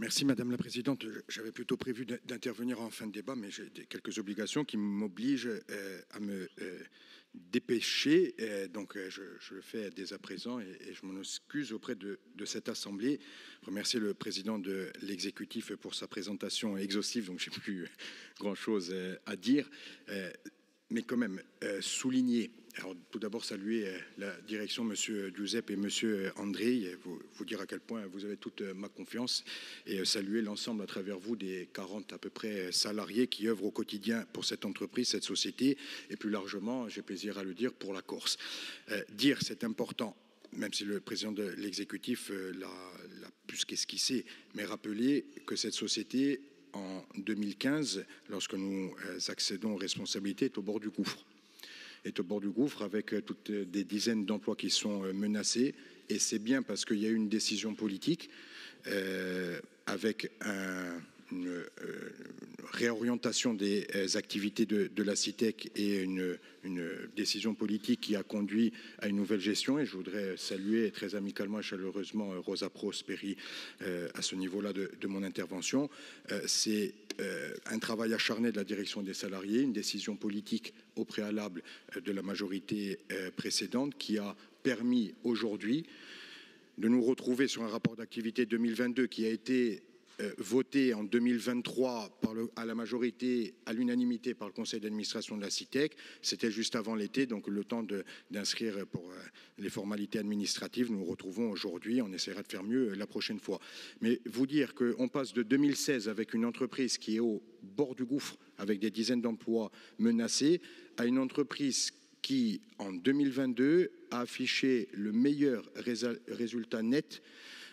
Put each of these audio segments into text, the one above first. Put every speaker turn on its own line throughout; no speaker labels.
Merci Madame la Présidente. J'avais plutôt prévu d'intervenir en fin de débat, mais j'ai quelques obligations qui m'obligent euh, à me euh, dépêcher. Euh, donc je, le fais dès à présent et, je m'en excuse auprès de, cette Assemblée. Remercier le Président de l'exécutif pour sa présentation exhaustive, donc j'ai plus grand-chose à dire mais quand même euh, souligner, alors tout d'abord saluer euh, la direction, Monsieur Giuseppe et Monsieur André, vous, dire à quel point vous avez toute euh, ma confiance et saluer l'ensemble à travers vous des 40 à peu près salariés qui œuvrent au quotidien pour cette entreprise, cette société et plus largement, j'ai plaisir à le dire, pour la Corse. dire c'est important même si le président de l'exécutif l'a plus qu'esquissé, mais rappeler que cette société en 2015, lorsque nous euh, accédons aux responsabilités, est au bord du gouffre. Est au bord du gouffre avec euh, toutes euh, des dizaines d'emplois qui sont menacés. Et c'est bien parce qu'il y a eu une décision politique avec un, une euh, réorientation des euh, activités de, la CITEC et une, décision politique qui a conduit à une nouvelle gestion. Et je voudrais saluer très amicalement et chaleureusement euh, Rosa Prosperi à ce niveau-là de, mon intervention. C'est un travail acharné de la direction des salariés, une décision politique au préalable de la majorité précédente qui a permis aujourd'hui de nous retrouver sur un rapport d'activité 2022 qui a été voté en 2023 par le, à la majorité, à l'unanimité par le conseil d'administration de la CITEC. C'était juste avant l'été, donc le temps d'inscrire pour euh, les formalités administratives. Nous nous retrouvons aujourd'hui, on essaiera de faire mieux euh, la prochaine fois. Mais vous dire qu'on passe de 2016 avec une entreprise qui est au bord du gouffre, avec des dizaines d'emplois menacés, à une entreprise qui, en 2022, a affiché le meilleur résultat net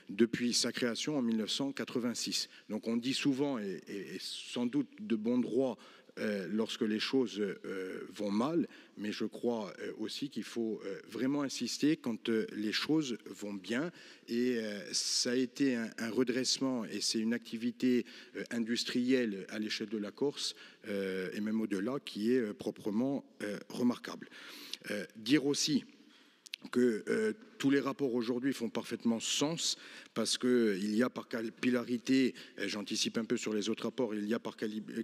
depuis sa création en 1986. Donc on dit souvent, et, sans doute de bon droit, euh, lorsque les choses euh, vont mal, mais je crois euh, aussi qu'il faut vraiment insister quand les choses vont bien. Et ça a été un, un redressement et c'est une activité industrielle à l'échelle de la Corse et même au-delà qui est proprement remarquable. dire aussi que euh, tous les rapports aujourd'hui font parfaitement sens parce qu'il y a par capillarité, j'anticipe un peu sur les autres rapports, il y a par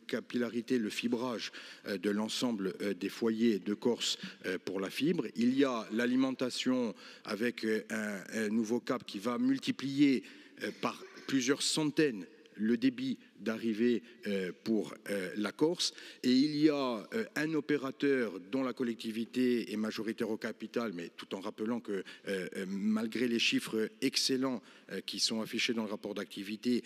capillarité le fibrage euh, de l'ensemble euh, des foyers de Corse pour la fibre. Il y a l'alimentation avec un, nouveau cap qui va multiplier par plusieurs centaines le débit d'arrivée euh, pour euh, la Corse. Et il y a euh, un opérateur dont la collectivité est majoritaire au capital, mais tout en rappelant que malgré les chiffres excellents qui sont affichés dans le rapport d'activité,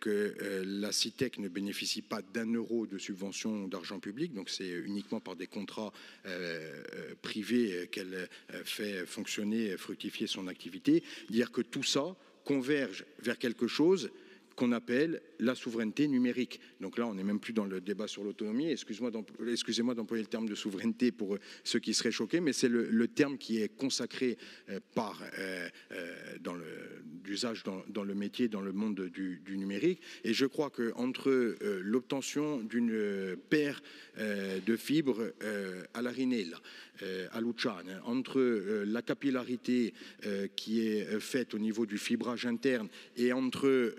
que la CITEC ne bénéficie pas d'un euro de subvention d'argent public, donc c'est uniquement par des contrats privés qu'elle fait fonctionner, fructifier son activité. Dire que tout ça converge vers quelque chose qu'on appelle la souveraineté numérique. Donc là, on n'est même plus dans le débat sur l'autonomie. Excusez-moi d'employer le terme de souveraineté pour ceux qui seraient choqués, mais c'est le, terme qui est consacré euh, par euh, euh, dans l'usage dans, le métier, dans le monde du, numérique. Et je crois qu'entre l'obtention d'une paire de fibres à la Rinella, à Luciane, entre la capillarité qui est faite au niveau du fibrage interne et entre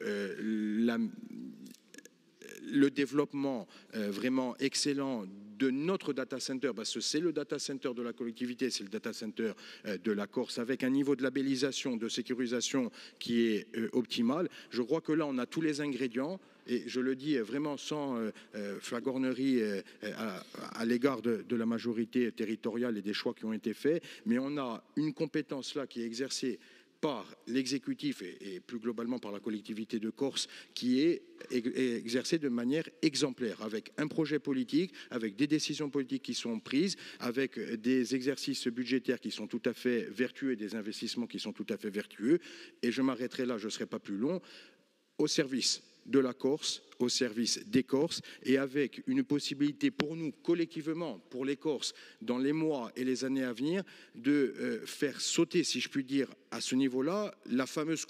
le développement euh, vraiment excellent de notre data center, parce que c'est le data center de la collectivité, c'est le data center euh, de la Corse, avec un niveau de labellisation, de sécurisation qui est euh, optimal. Je crois que là, on a tous les ingrédients, et je le dis vraiment sans flagornerie à, l'égard de, de, la majorité territoriale et des choix qui ont été faits, mais on a une compétence là qui est exercée par l'exécutif et, plus globalement par la collectivité de Corse qui est exercée de manière exemplaire, avec un projet politique, avec des décisions politiques qui sont prises, avec des exercices budgétaires qui sont tout à fait vertueux et des investissements qui sont tout à fait vertueux. Et je m'arrêterai là, je ne serai pas plus long, au service de la Corse, au service des Corses, et avec une possibilité pour nous, collectivement, pour les Corses, dans les mois et les années à venir, de euh, faire sauter, si je puis dire, à ce niveau-là, la fameuse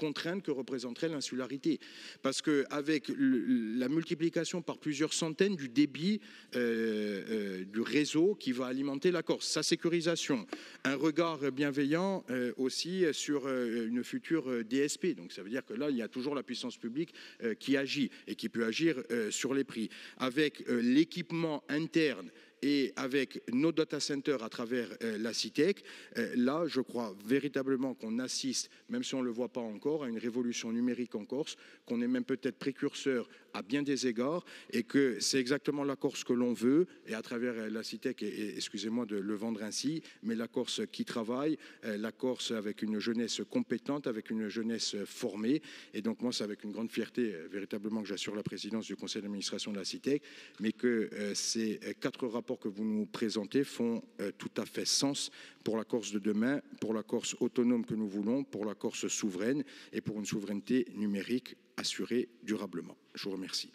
contrainte que représenterait l'insularité. Parce qu'avec la multiplication par plusieurs centaines du débit du réseau qui va alimenter la Corse, sa sécurisation, un regard bienveillant aussi sur une future DSP. Donc ça veut dire que là, il y a toujours la puissance publique qui agit et qui peut agir sur les prix. Avec l'équipement interne et avec nos data centers à travers euh, la CITEC, euh, là, je crois véritablement qu'on assiste, même si on ne le voit pas encore, à une révolution numérique en Corse, qu'on est même peut-être précurseur à bien des égards, et que c'est exactement la Corse que l'on veut, et à travers euh, la CITEC, excusez-moi de le vendre ainsi, mais la Corse qui travaille, la Corse avec une jeunesse compétente, avec une jeunesse formée, et donc moi, c'est avec une grande fierté, véritablement, que j'assure la présidence du conseil d'administration de la CITEC, mais que ces quatre rapports que vous nous présentez font euh, tout à fait sens pour la Corse de demain, pour la Corse autonome que nous voulons, pour la Corse souveraine et pour une souveraineté numérique assurée durablement. Je vous remercie.